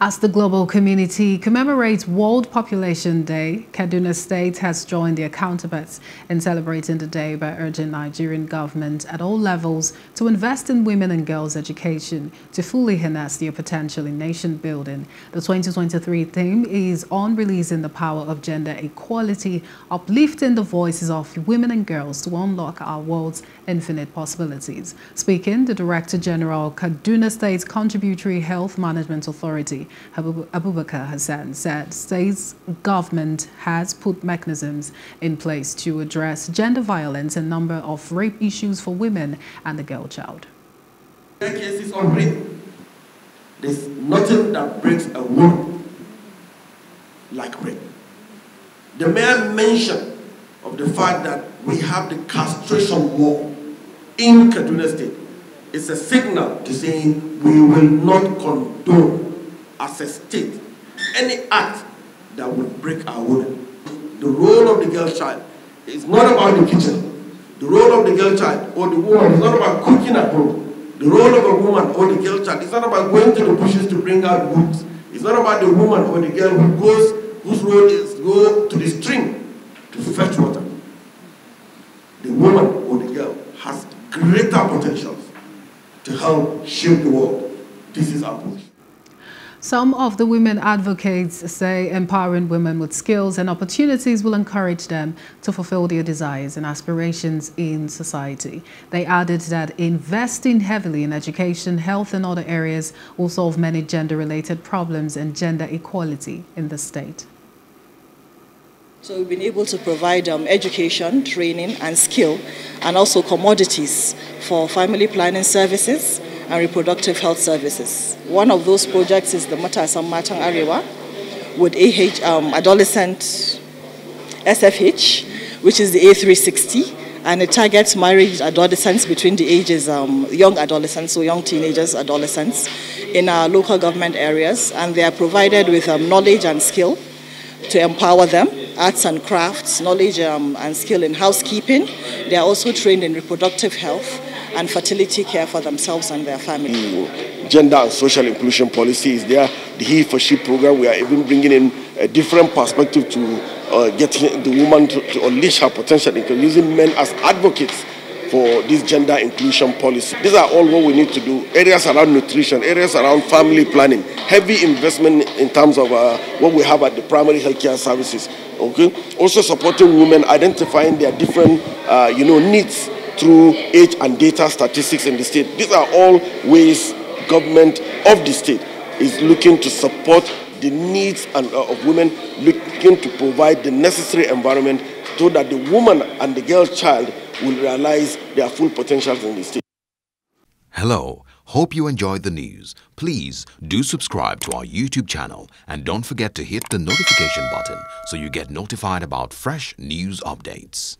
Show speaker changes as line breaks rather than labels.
As the global community commemorates World Population Day, Kaduna State has joined their counterparts in celebrating the day by urging Nigerian government at all levels to invest in women and girls' education to fully harness their potential in nation building. The 2023 theme is on releasing the power of gender equality, uplifting the voices of women and girls to unlock our world's infinite possibilities. Speaking, the Director General, Kaduna State's Contributory Health Management Authority, Abubakar Hassan said state's government has put mechanisms in place to address gender violence and number of rape issues for women and the girl child.
cases on rape. There's nothing that breaks a woman like rape. The mere mention of the fact that we have the castration law in Kaduna State is a signal to saying we will not condone as a state any act that would break our women. The role of the girl child is not about the kitchen. The role of the girl child or the woman is not about cooking at home. The role of a woman or the girl child is not about going to the bushes to bring out wood. It's not about the woman or the girl who goes, whose role is go to the stream to fetch water. The woman or the girl has greater potentials to help shape the world. This is our position.
Some of the women advocates say empowering women with skills and opportunities will encourage them to fulfill their desires and aspirations in society. They added that investing heavily in education, health and other areas will solve many gender-related problems and gender equality in the state.
So we've been able to provide um, education, training and skill and also commodities for family planning services, and reproductive health services. One of those projects is the Matasan Matan Arewa with AH, um, adolescent SFH, which is the A360, and it targets married adolescents between the ages, um, young adolescents, so young teenagers, adolescents, in our local government areas, and they are provided with um, knowledge and skill to empower them, arts and crafts, knowledge um, and skill in housekeeping. They are also trained in reproductive health and fertility care for themselves and their family.
Gender and social inclusion policy is there. The He for She program, we are even bringing in a different perspective to uh, the woman to, to unleash her potential, using men as advocates for this gender inclusion policy. These are all what we need to do. Areas around nutrition, areas around family planning, heavy investment in terms of uh, what we have at the primary healthcare services. Okay, also supporting women, identifying their different, uh, you know, needs through age and data statistics in the state. These are all ways government of the state is looking to support the needs and, uh, of women, looking to provide the necessary environment so that the woman and the girl child will realize their full potentials in the state.
Hello, hope you enjoyed the news. Please do subscribe to our YouTube channel and don't forget to hit the notification button so you get notified about fresh news updates.